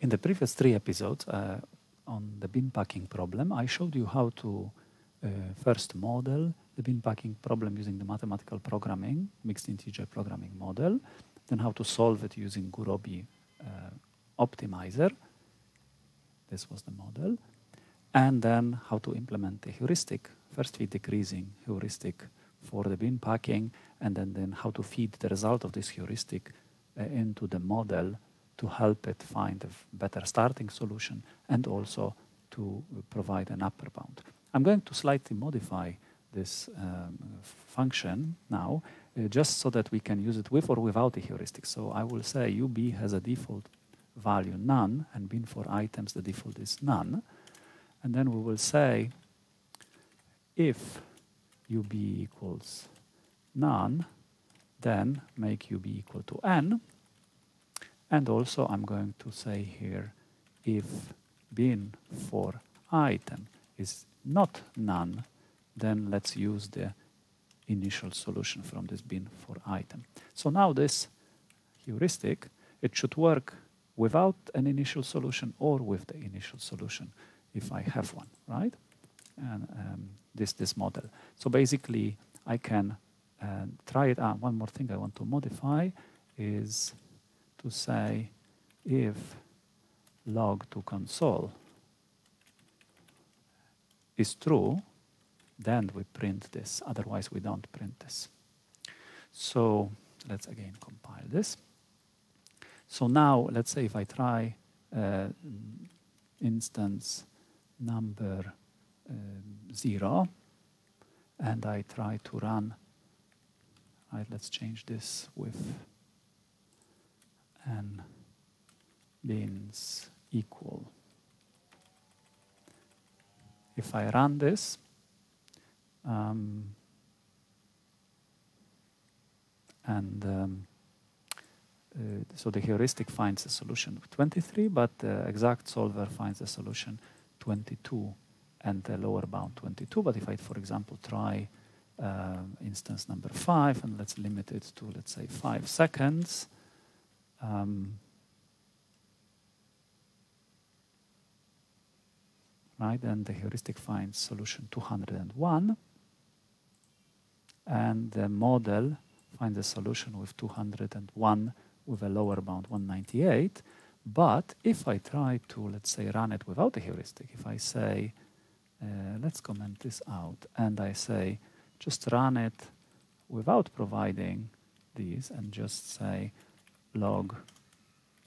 in the previous three episodes uh, on the bin packing problem, I showed you how to uh, first model the bin packing problem using the mathematical programming, mixed integer programming model, then how to solve it using Gurobi uh, optimizer. This was the model. And then how to implement the heuristic, first fit decreasing heuristic for the bin packing, and then, then how to feed the result of this heuristic uh, into the model to help it find a better starting solution and also to provide an upper bound. I'm going to slightly modify this um, function now, uh, just so that we can use it with or without a heuristic. So I will say ub has a default value none, and bin for items the default is none. And then we will say if ub equals none, then make ub equal to n. And also I'm going to say here if bin for item is not none, then let's use the initial solution from this bin for item. So now this heuristic, it should work without an initial solution or with the initial solution if I have one, right? And um, this, this model. So basically, I can uh, try it out. One more thing I want to modify is to say if log to console is true, then we print this. Otherwise, we don't print this. So let's again compile this. So now, let's say if I try uh, instance number uh, 0, and I try to run, right, let's change this with n bins equal. If I run this, um, and um, uh, so the heuristic finds a solution 23, but the exact solver finds a solution 22 and the lower bound 22. But if I, for example, try uh, instance number 5, and let's limit it to, let's say, 5 seconds, um, right, then the heuristic finds solution 201 and the model finds a solution with 201 with a lower bound 198. But if I try to, let's say, run it without a heuristic, if I say, uh, let's comment this out, and I say, just run it without providing these, and just say log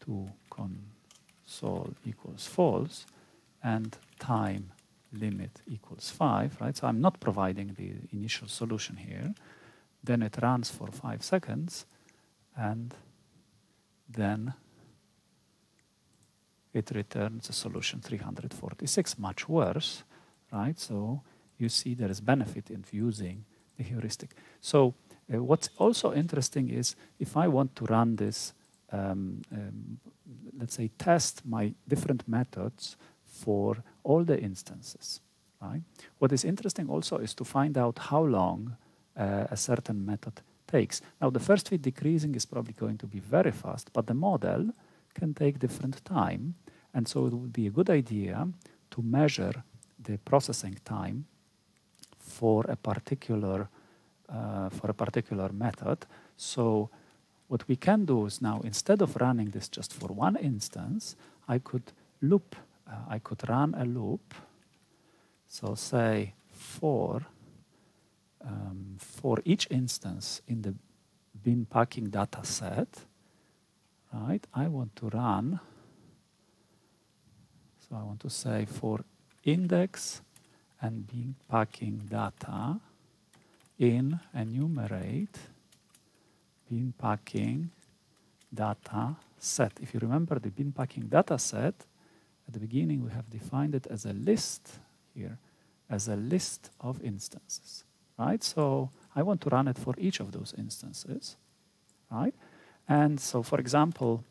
to console equals false, and time limit equals 5, right? So I'm not providing the initial solution here. Then it runs for 5 seconds, and then it returns a solution 346, much worse, right? So you see there is benefit in using the heuristic. So uh, what's also interesting is if I want to run this, um, um, let's say, test my different methods for all the instances. Right? What is interesting also is to find out how long uh, a certain method takes. Now, the first fit decreasing is probably going to be very fast, but the model can take different time. And so it would be a good idea to measure the processing time for a particular uh, for a particular method. So what we can do is now instead of running this just for one instance, I could loop uh, I could run a loop. So say for um, for each instance in the bin packing data set, right? I want to run. So I want to say for index and bin packing data in enumerate bin packing data set. If you remember the bin packing data set, at the beginning, we have defined it as a list here, as a list of instances, right? So I want to run it for each of those instances, right? And so, for example,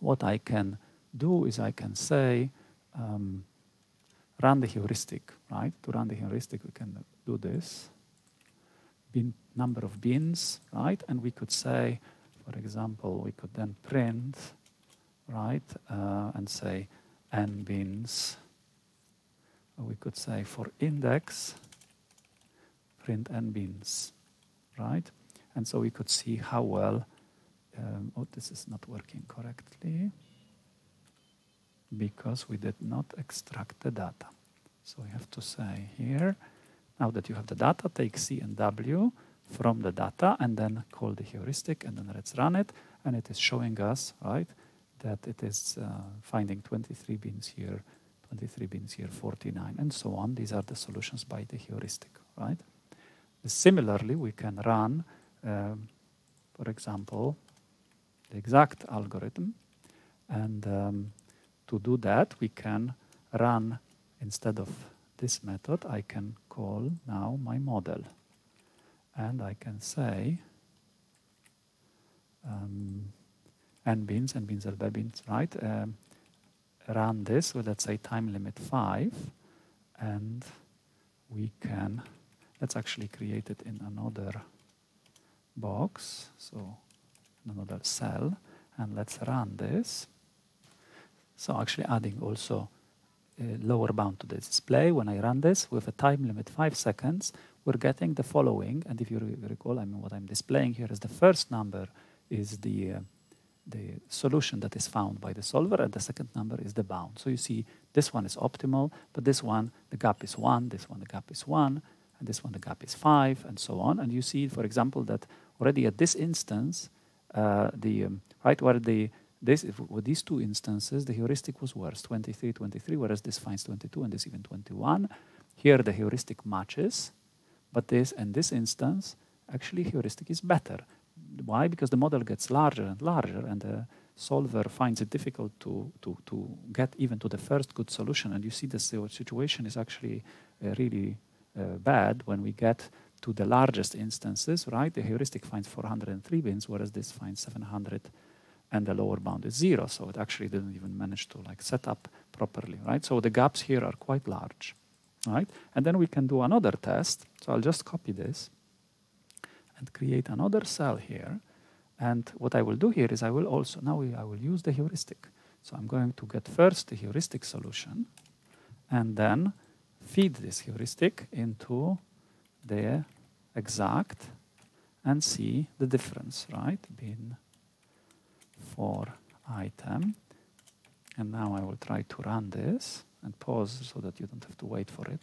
what I can do is I can say, um, run the heuristic, right? To run the heuristic, we can do this. Bin number of bins, right? And we could say, for example, we could then print right? Uh, and say n bins. We could say for index, print n bins, right? And so we could see how well, um, oh, this is not working correctly because we did not extract the data. So we have to say here, now that you have the data, take C and W from the data and then call the heuristic and then let's run it. And it is showing us, right, that it is uh, finding 23 bins here, 23 bins here, 49, and so on. These are the solutions by the heuristic, right? Similarly, we can run, um, for example, the exact algorithm. And um, to do that, we can run, instead of this method, I can call now my model. And I can say, um, n bins, n bins right? Um, run this with, let's say, time limit 5. And we can Let's actually create it in another box, so another cell, and let's run this. So actually adding also lower bound to the display. When I run this with a time limit 5 seconds, we're getting the following. And if you re recall, I mean, what I'm displaying here is the first number is the, uh, the solution that is found by the solver, and the second number is the bound. So you see this one is optimal, but this one, the gap is 1, this one, the gap is 1, and this one the gap is 5, and so on. And you see, for example, that already at this instance, uh, the um, right where the this with these two instances, the heuristic was worse, 23, 23, whereas this finds 22 and this even 21. Here the heuristic matches, but this and this instance, actually heuristic is better. Why? Because the model gets larger and larger, and the solver finds it difficult to, to, to get even to the first good solution. And you see the situation is actually uh, really uh, bad when we get to the largest instances, right? The heuristic finds 403 bins, whereas this finds 700 and the lower bound is zero. So it actually didn't even manage to like set up properly, right? So the gaps here are quite large, right? And then we can do another test. So I'll just copy this and create another cell here. And what I will do here is I will also, now I will use the heuristic. So I'm going to get first the heuristic solution and then feed this heuristic into the exact and see the difference, right? Bin for item. And now I will try to run this and pause so that you don't have to wait for it.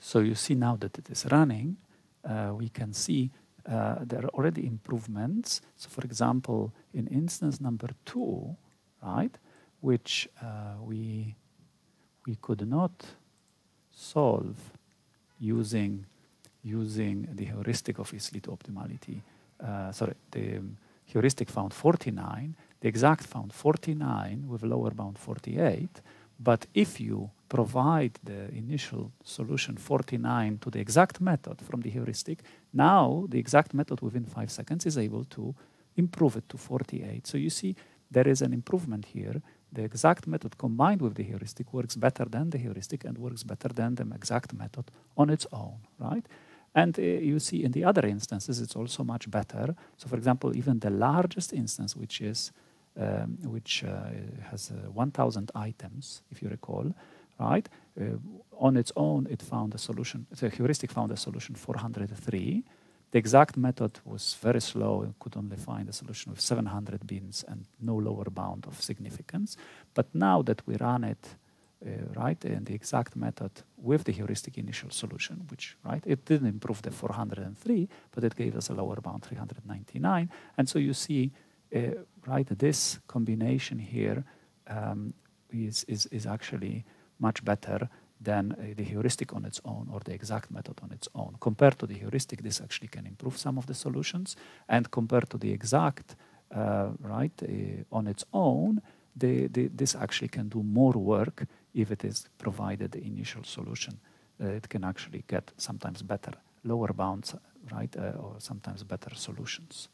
So you see now that it is running, uh, we can see uh, there are already improvements. So for example, in instance number two, right, which uh, we, we could not solve using using the heuristic of Isli optimality. Uh, sorry, the heuristic found 49, the exact found 49 with lower bound 48. But if you provide the initial solution 49 to the exact method from the heuristic, now the exact method within five seconds is able to improve it to 48. So you see there is an improvement here the exact method combined with the heuristic works better than the heuristic and works better than the exact method on its own, right? And uh, you see in the other instances, it's also much better. So for example, even the largest instance, which is um, which uh, has uh, 1,000 items, if you recall, right? Uh, on its own, it found a solution. The heuristic found a solution 403. The exact method was very slow and could only find a solution with 700 bins and no lower bound of significance. But now that we run it, uh, right, in the exact method with the heuristic initial solution, which, right, it didn't improve the 403, but it gave us a lower bound 399. And so you see, right, this combination here um, is is, is actually much better than uh, the heuristic on its own or the exact method on its own. Compared to the heuristic, this actually can improve some of the solutions, and compared to the exact, uh, right, uh, on its own, the, the, this actually can do more work if it is provided the initial solution. Uh, it can actually get sometimes better lower bounds, right, uh, or sometimes better solutions.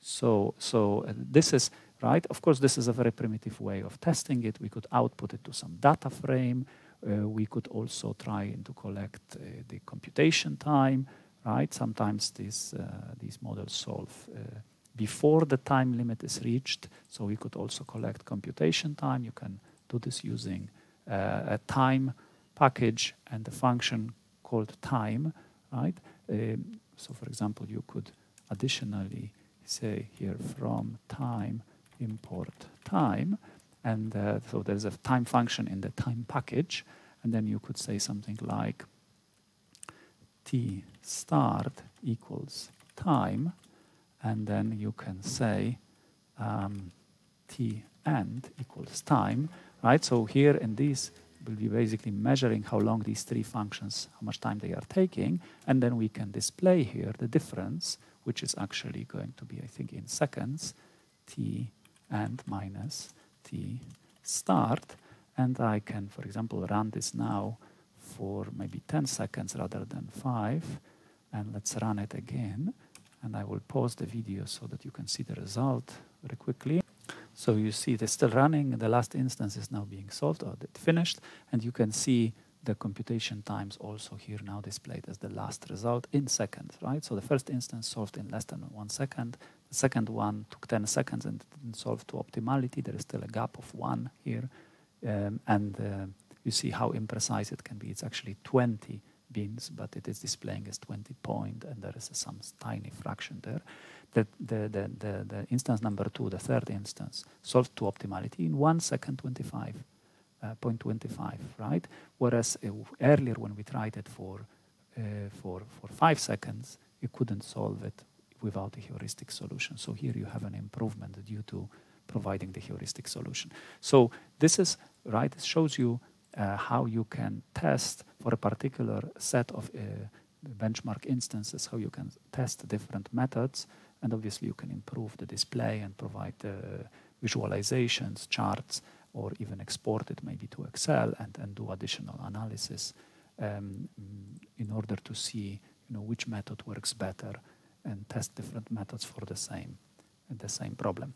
So, so uh, this is right. Of course, this is a very primitive way of testing it. We could output it to some data frame. Uh, we could also try to collect uh, the computation time, right? Sometimes these, uh, these models solve before the time limit is reached. So we could also collect computation time. You can do this using uh, a time package and a function called time, right? Um, so for example, you could additionally say here from time import time, and uh, so there's a time function in the time package, and then you could say something like t start equals time, and then you can say um, t end equals time, right? So here in this, we'll be basically measuring how long these three functions, how much time they are taking, and then we can display here the difference, which is actually going to be, I think, in seconds, t and minus t start, and I can, for example, run this now for maybe 10 seconds rather than 5, and let's run it again, and I will pause the video so that you can see the result very quickly. So you see it's still running, the last instance is now being solved or it finished, and you can see the computation times also here now displayed as the last result in seconds, right? So the first instance solved in less than one second, the second one took 10 seconds and didn't solve to optimality. There is still a gap of one here, um, and uh, you see how imprecise it can be. It's actually 20 bins, but it is displaying as 20 point, and there is some tiny fraction there the, the, the, the, the instance number two, the third instance, solved to optimality in one second 25, uh, 0.25, right? Whereas uh, earlier when we tried it for, uh, for, for five seconds, you couldn't solve it without a heuristic solution. So here you have an improvement due to providing the heuristic solution. So this is, right, it shows you uh, how you can test for a particular set of uh, benchmark instances, how you can test different methods and obviously you can improve the display and provide uh, visualizations, charts, or even export it maybe to Excel and, and do additional analysis um, in order to see you know, which method works better and test different methods for the same, the same problem.